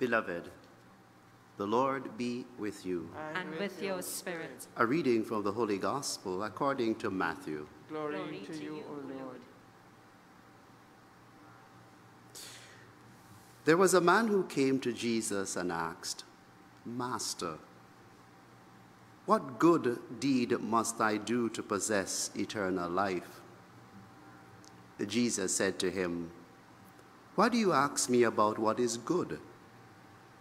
Beloved, the Lord be with you. and with your spirit. A reading from the Holy Gospel according to Matthew. Glory, Glory to you, O Lord. There was a man who came to Jesus and asked, Master, what good deed must I do to possess eternal life? Jesus said to him, Why do you ask me about what is good?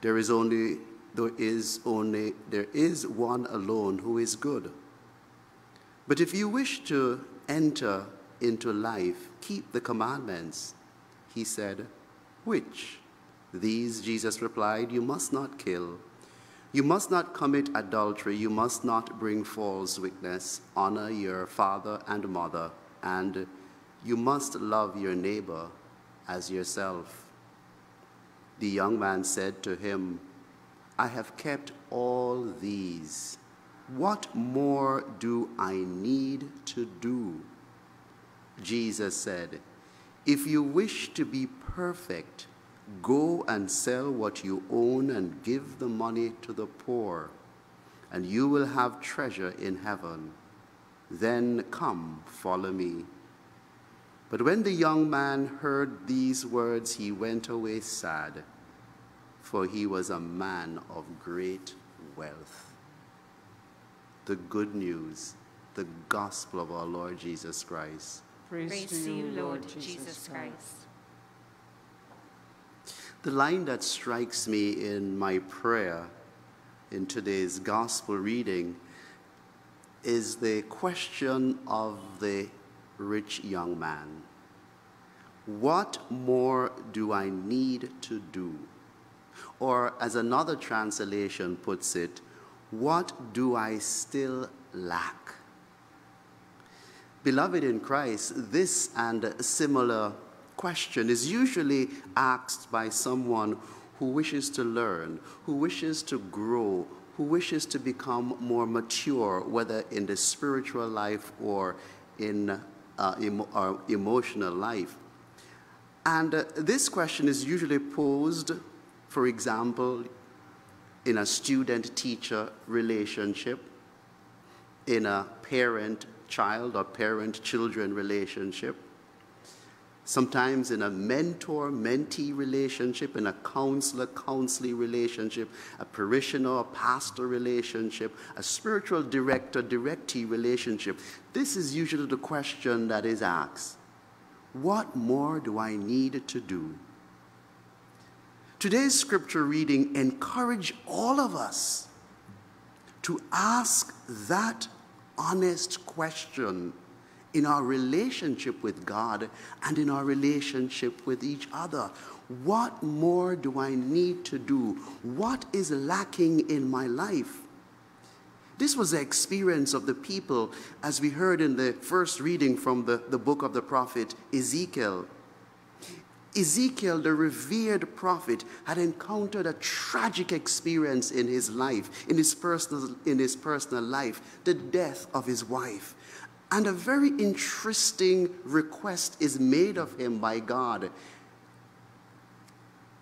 There is only there is only there is one alone who is good. But if you wish to enter into life, keep the commandments. He said, Which? These, Jesus replied, You must not kill. You must not commit adultery. You must not bring false witness. Honor your father and mother. And you must love your neighbor as yourself. The young man said to him, I have kept all these. What more do I need to do? Jesus said, If you wish to be perfect, go and sell what you own and give the money to the poor, and you will have treasure in heaven. Then come, follow me. But when the young man heard these words, he went away sad, for he was a man of great wealth. The good news, the gospel of our Lord Jesus Christ. Praise to you, Lord Jesus Christ. The line that strikes me in my prayer in today's gospel reading is the question of the rich young man. What more do I need to do? Or, as another translation puts it, what do I still lack? Beloved in Christ, this and similar question is usually asked by someone who wishes to learn, who wishes to grow, who wishes to become more mature, whether in the spiritual life or in uh, emo our emotional life. And uh, this question is usually posed, for example, in a student teacher relationship, in a parent child or parent children relationship, sometimes in a mentor mentee relationship, in a counselor counselee relationship, a parishioner pastor relationship, a spiritual director directee relationship. This is usually the question that is asked What more do I need to do? Today's scripture reading encourage all of us to ask that honest question in our relationship with God and in our relationship with each other. What more do I need to do? What is lacking in my life? This was the experience of the people as we heard in the first reading from the, the book of the prophet Ezekiel. Ezekiel, the revered prophet, had encountered a tragic experience in his life, in his personal, in his personal life, the death of his wife. And a very interesting request is made of him by God.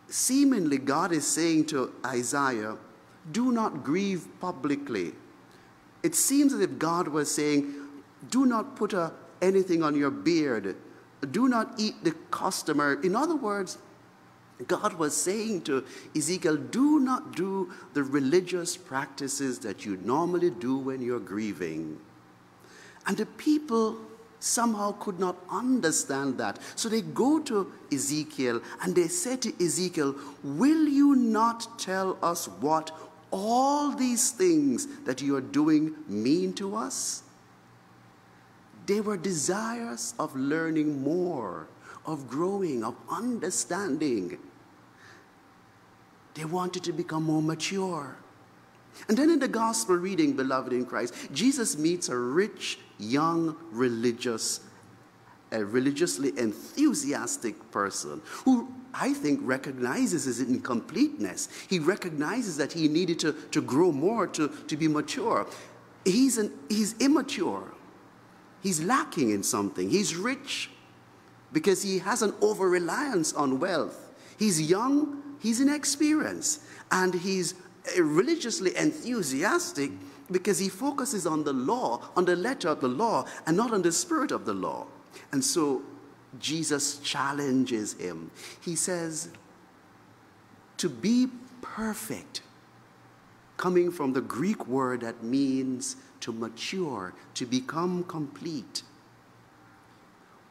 Seemingly, God is saying to Isaiah, Do not grieve publicly. It seems as if God was saying, Do not put a, anything on your beard do not eat the customer. In other words, God was saying to Ezekiel, do not do the religious practices that you normally do when you're grieving. And the people somehow could not understand that. So they go to Ezekiel and they say to Ezekiel, Will you not tell us what all these things that you are doing mean to us? They were desirous of learning more, of growing, of understanding. They wanted to become more mature. And then in the gospel reading, beloved in Christ, Jesus meets a rich, young, religious, a religiously enthusiastic person who I think recognizes his incompleteness. He recognizes that he needed to, to grow more, to, to be mature. He's, an, he's immature. He's lacking in something. He's rich because he has an over reliance on wealth. He's young he's inexperienced and he's religiously enthusiastic because he focuses on the law, on the letter of the law, and not on the spirit of the law. And so Jesus challenges him. He says, To be perfect, coming from the Greek word that means to mature, to become complete.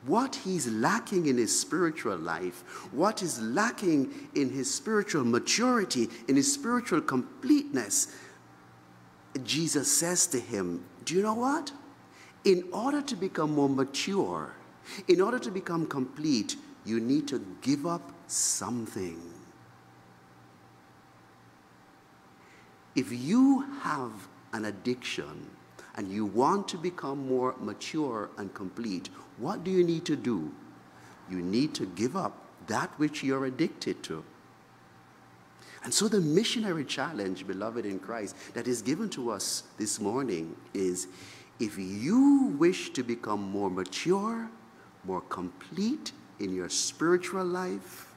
What he's lacking in his spiritual life, what is lacking in his spiritual maturity, in his spiritual completeness, Jesus says to him, Do you know what? In order to become more mature, in order to become complete, you need to give up something. If you have an addiction and you want to become more mature and complete, what do you need to do? You need to give up that which you're addicted to. And so, the missionary challenge, beloved in Christ, that is given to us this morning is if you wish to become more mature, more complete in your spiritual life,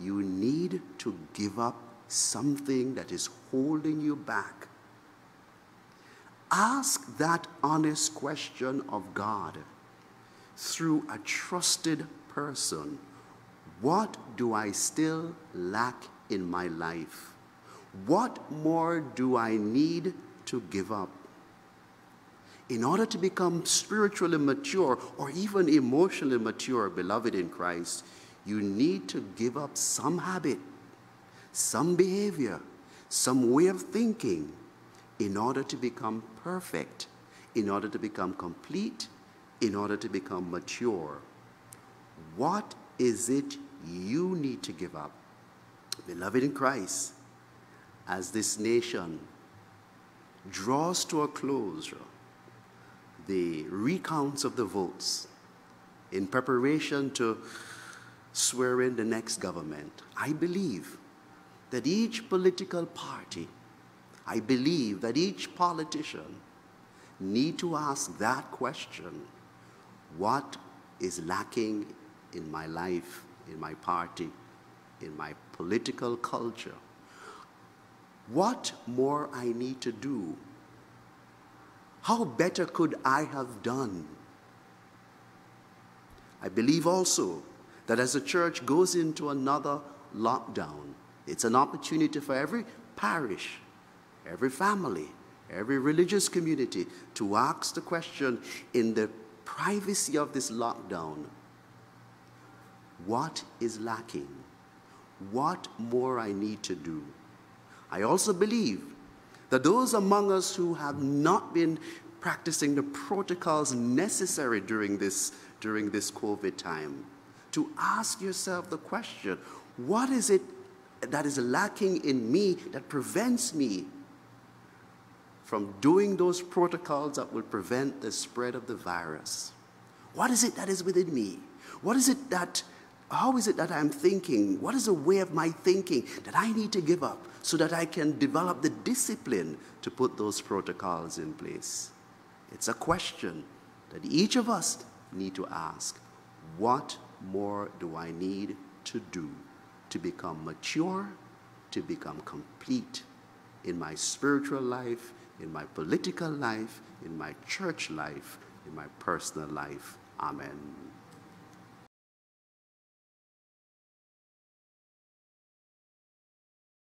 you need to give up something that is holding you back. Ask that honest question of God through a trusted person What do I still lack in my life? What more do I need to give up? In order to become spiritually mature or even emotionally mature, beloved in Christ, you need to give up some habit, some behavior, some way of thinking in order to become perfect, in order to become complete, in order to become mature. What is it you need to give up? Beloved in Christ, as this nation draws to a close, the recounts of the votes in preparation to swear in the next government, I believe that each political party, I believe that each politician need to ask that question, what is lacking in my life, in my party, in my political culture? What more I need to do how better could I have done? I believe also that as the church goes into another lockdown, it's an opportunity for every parish, every family, every religious community to ask the question in the privacy of this lockdown what is lacking? What more I need to do? I also believe that those among us who have not been practicing the protocols necessary during this, during this COVID time, to ask yourself the question what is it that is lacking in me that prevents me from doing those protocols that will prevent the spread of the virus? What is it that is within me? What is it that how is it that I'm thinking? What is the way of my thinking that I need to give up so that I can develop the discipline to put those protocols in place? It's a question that each of us need to ask. What more do I need to do to become mature, to become complete in my spiritual life, in my political life, in my church life, in my personal life? Amen.